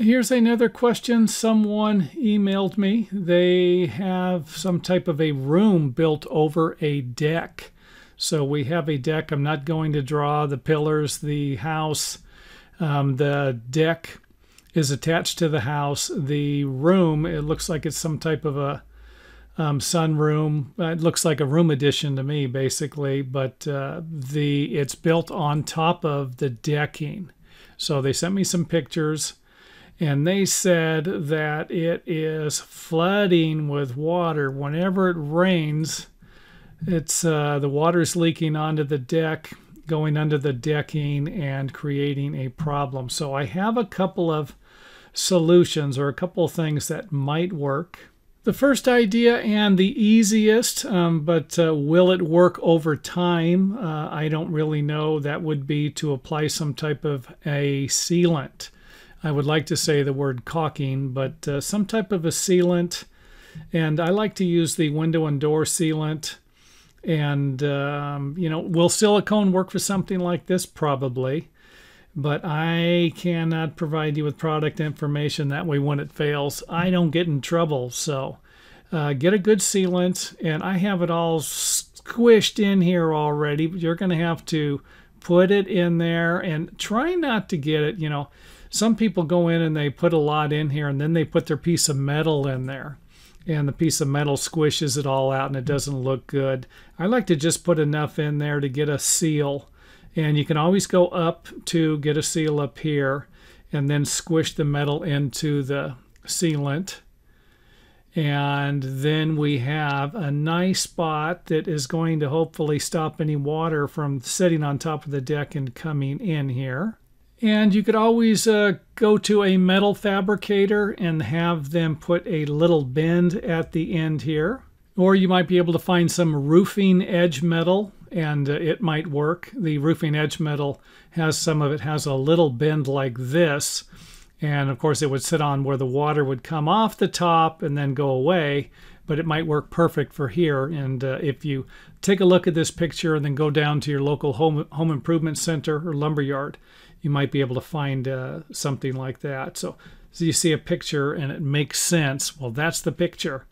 Here's another question. Someone emailed me. They have some type of a room built over a deck. So we have a deck. I'm not going to draw the pillars, the house. Um, the deck is attached to the house. The room, it looks like it's some type of a um, sunroom. It looks like a room addition to me, basically, but uh, the it's built on top of the decking. So they sent me some pictures and they said that it is flooding with water whenever it rains. It's uh, the water's leaking onto the deck, going under the decking, and creating a problem. So I have a couple of solutions or a couple of things that might work. The first idea and the easiest, um, but uh, will it work over time? Uh, I don't really know. That would be to apply some type of a sealant. I would like to say the word caulking, but uh, some type of a sealant. And I like to use the window and door sealant. And, um, you know, will silicone work for something like this? Probably. But I cannot provide you with product information. That way, when it fails, I don't get in trouble. So uh, get a good sealant. And I have it all squished in here already. You're going to have to put it in there and try not to get it, you know. Some people go in and they put a lot in here and then they put their piece of metal in there. And the piece of metal squishes it all out and it doesn't look good. I like to just put enough in there to get a seal. And you can always go up to get a seal up here and then squish the metal into the sealant and then we have a nice spot that is going to hopefully stop any water from sitting on top of the deck and coming in here. And you could always uh, go to a metal fabricator and have them put a little bend at the end here. Or you might be able to find some roofing edge metal and uh, it might work. The roofing edge metal has some of it has a little bend like this. And of course, it would sit on where the water would come off the top and then go away. But it might work perfect for here. And uh, if you take a look at this picture and then go down to your local home, home improvement center or lumber yard, you might be able to find uh, something like that. So, so you see a picture and it makes sense. Well, that's the picture.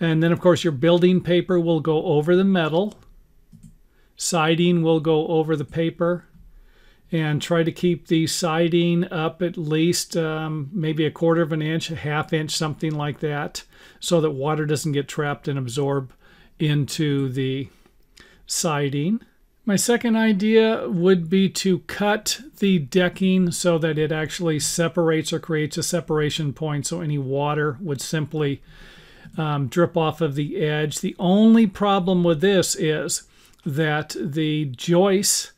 And then, of course, your building paper will go over the metal. Siding will go over the paper. And try to keep the siding up at least um, maybe a quarter of an inch, a half inch, something like that, so that water doesn't get trapped and absorb into the siding. My second idea would be to cut the decking so that it actually separates or creates a separation point so any water would simply um, drip off of the edge. The only problem with this is that the joists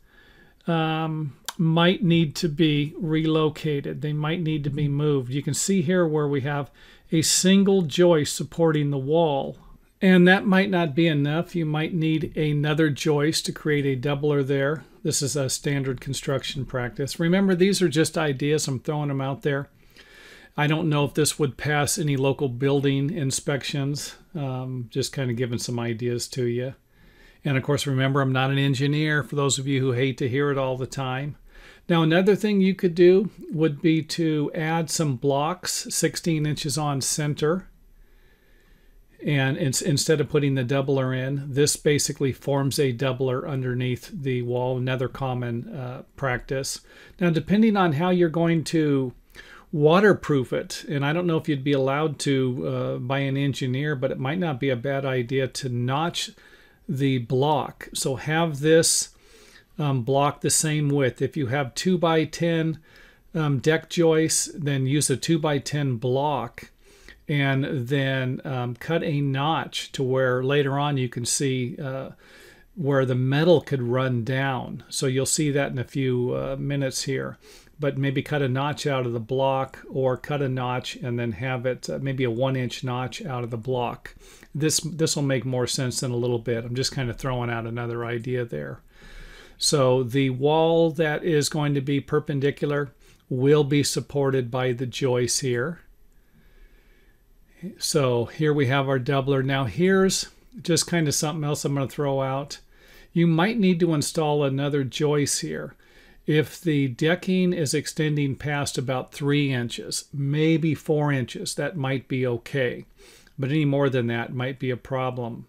um, might need to be relocated. They might need to be moved. You can see here where we have a single joist supporting the wall and that might not be enough. You might need another joist to create a doubler there. This is a standard construction practice. Remember, these are just ideas. I'm throwing them out there. I don't know if this would pass any local building inspections. Um, just kind of giving some ideas to you. And of course, remember, I'm not an engineer for those of you who hate to hear it all the time. Now, another thing you could do would be to add some blocks 16 inches on center and instead of putting the doubler in, this basically forms a doubler underneath the wall, another common uh, practice. Now, depending on how you're going to waterproof it, and I don't know if you'd be allowed to uh, by an engineer, but it might not be a bad idea to notch the block. So have this um, block the same width. If you have 2 by 10 um, deck joists, then use a 2 by 10 block and then um, cut a notch to where later on you can see uh, where the metal could run down. So you'll see that in a few uh, minutes here. But maybe cut a notch out of the block or cut a notch and then have it uh, maybe a one inch notch out of the block. This this will make more sense in a little bit. I'm just kind of throwing out another idea there. So the wall that is going to be perpendicular will be supported by the joists here. So here we have our doubler. Now here's just kind of something else I'm going to throw out. You might need to install another joist here. If the decking is extending past about three inches, maybe four inches, that might be okay. But any more than that might be a problem.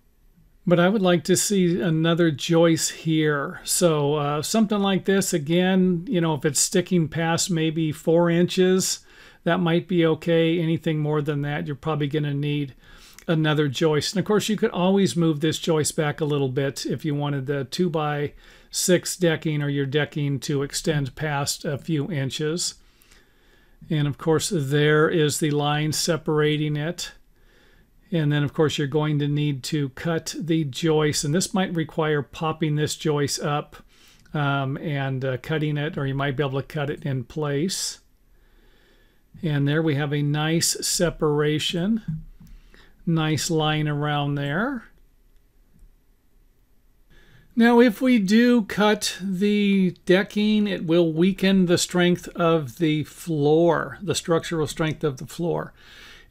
But I would like to see another joist here. So uh, something like this, again, you know, if it's sticking past maybe four inches, that might be okay. Anything more than that, you're probably going to need another joist. And of course, you could always move this joist back a little bit if you wanted the 2 by 6 decking or your decking to extend past a few inches. And of course, there is the line separating it. And then, of course, you're going to need to cut the joist. And this might require popping this joist up um, and uh, cutting it, or you might be able to cut it in place. And there we have a nice separation. Nice line around there. Now, if we do cut the decking, it will weaken the strength of the floor, the structural strength of the floor.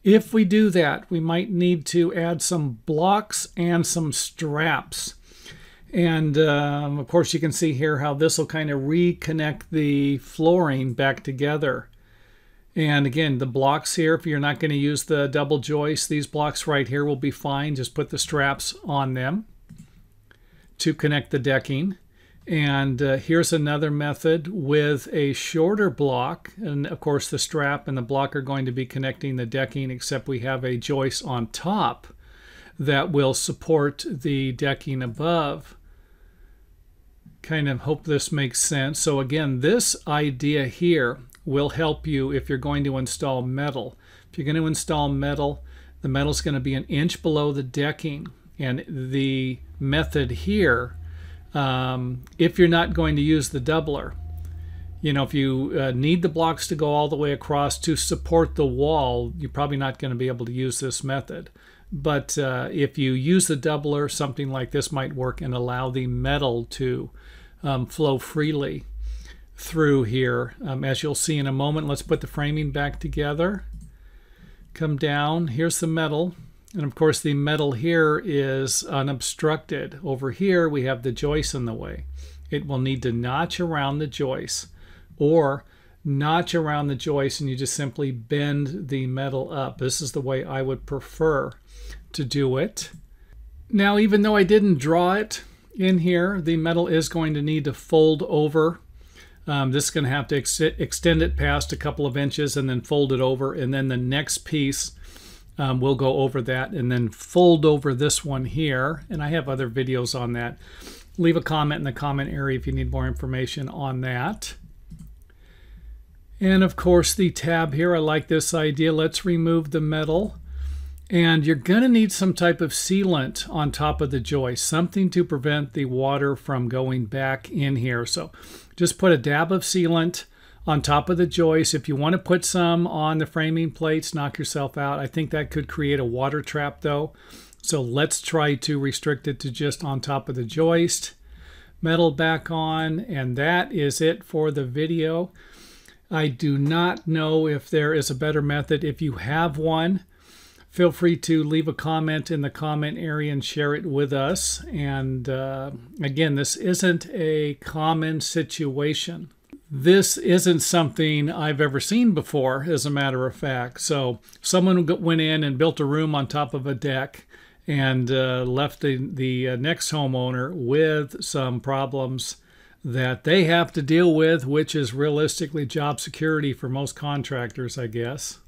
If we do that, we might need to add some blocks and some straps. And um, of course, you can see here how this will kind of reconnect the flooring back together. And again, the blocks here, if you're not going to use the double joist, these blocks right here will be fine. Just put the straps on them to connect the decking. And uh, here's another method with a shorter block. And of course, the strap and the block are going to be connecting the decking, except we have a joist on top that will support the decking above. Kind of hope this makes sense. So again, this idea here will help you if you're going to install metal. If you're going to install metal, the metal is going to be an inch below the decking. And the method here um, if you're not going to use the doubler. You know, if you uh, need the blocks to go all the way across to support the wall, you're probably not going to be able to use this method. But uh, if you use the doubler, something like this might work and allow the metal to um, flow freely through here. Um, as you'll see in a moment, let's put the framing back together. Come down, here's the metal. And of course, the metal here is unobstructed. Over here, we have the joist in the way. It will need to notch around the joist or notch around the joist and you just simply bend the metal up. This is the way I would prefer to do it. Now, even though I didn't draw it in here, the metal is going to need to fold over. Um, this is going to have to ex extend it past a couple of inches and then fold it over. And then the next piece um, we'll go over that and then fold over this one here. And I have other videos on that. Leave a comment in the comment area if you need more information on that. And of course the tab here, I like this idea. Let's remove the metal. And you're going to need some type of sealant on top of the joist, something to prevent the water from going back in here. So just put a dab of sealant on top of the joist. If you want to put some on the framing plates, knock yourself out. I think that could create a water trap though. So let's try to restrict it to just on top of the joist. Metal back on, and that is it for the video. I do not know if there is a better method. If you have one, feel free to leave a comment in the comment area and share it with us. And uh, again, this isn't a common situation this isn't something I've ever seen before, as a matter of fact. So someone went in and built a room on top of a deck and uh, left the, the uh, next homeowner with some problems that they have to deal with, which is realistically job security for most contractors, I guess.